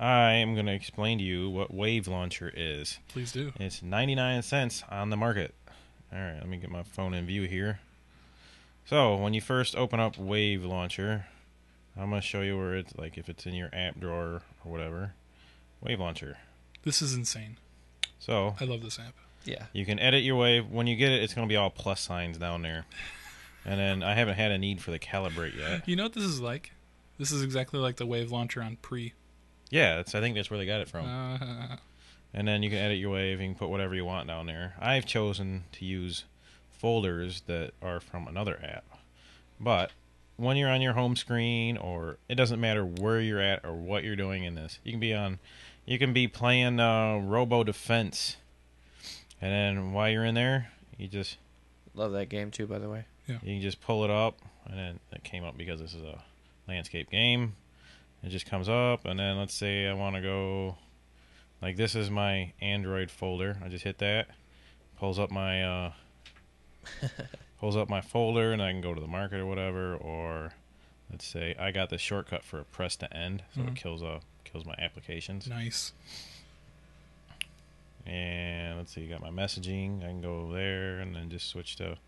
I am going to explain to you what Wave Launcher is. Please do. It's 99 cents on the market. All right, let me get my phone in view here. So, when you first open up Wave Launcher, I'm going to show you where it's like if it's in your app drawer or whatever. Wave Launcher. This is insane. So, I love this app. Yeah. you can edit your wave. When you get it, it's going to be all plus signs down there. And then I haven't had a need for the calibrate yet. You know what this is like? This is exactly like the Wave launcher on Pre. Yeah, that's, I think that's where they got it from. Uh, and then you can edit your wave. You can put whatever you want down there. I've chosen to use folders that are from another app. But when you're on your home screen, or it doesn't matter where you're at or what you're doing in this, you can be on, you can be playing uh, Robo Defense, and then while you're in there, you just Love that game too, by the way. You can just pull it up, and then it came up because this is a landscape game. It just comes up, and then let's say I want to go, like this is my Android folder. I just hit that, pulls up my, uh, pulls up my folder, and I can go to the market or whatever. Or let's say I got the shortcut for a press to end, so Mhm. it kills uh kills my applications. nice. And let's see, you got my messaging. I can go there and then just switch to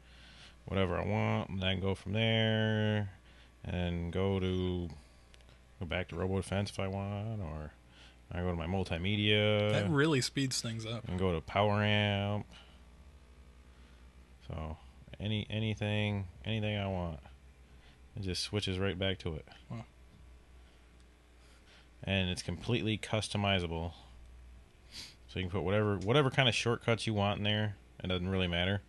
whatever I want. And then go from there and go to go back to Robo Defense if I want, or I go to my multimedia That really speeds things up. and go to Poweramp. So any anything anything I want, it just switches right back to it. Wow. And it's completely customizable. So you can put whatever whatever kind of shortcuts you want in there. It doesn't really matter.